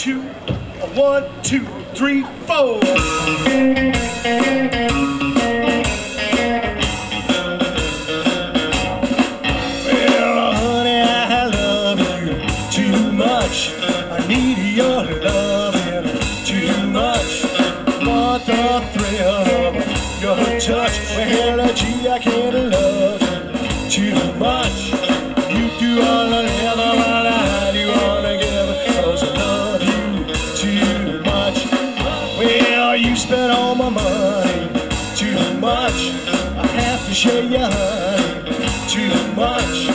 two, one, two, three, four. Well, honey, I love you too much. I need your loving too much. Want the thrill of your touch. Well, gee, I can't you spent all my money too much. I have to share your honey too much.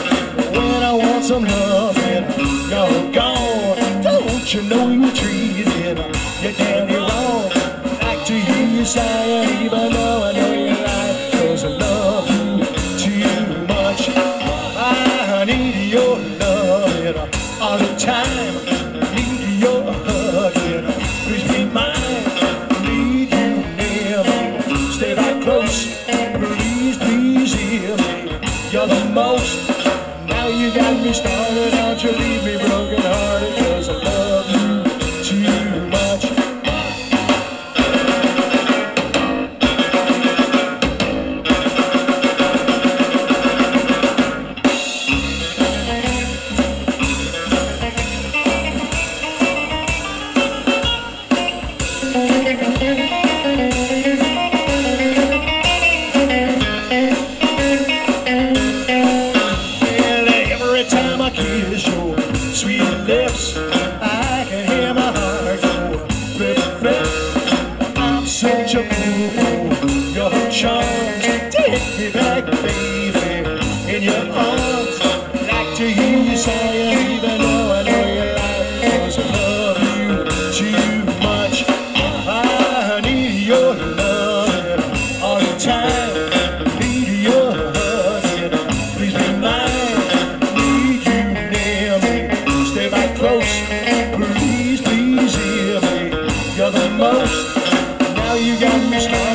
When I want some loving, you're gone. Don't you know you treated you damn wrong? Like to hear you say, even though I know you're right. Cause I love you too much. I need your loving all the time. Close. Please, please hear me. You're the most. Now you got me started. Lips, I can hear my heart go flip, flip. I'm such a fool your charms. Take me back, baby, in your arms. Like to you say, even most. Now you got me.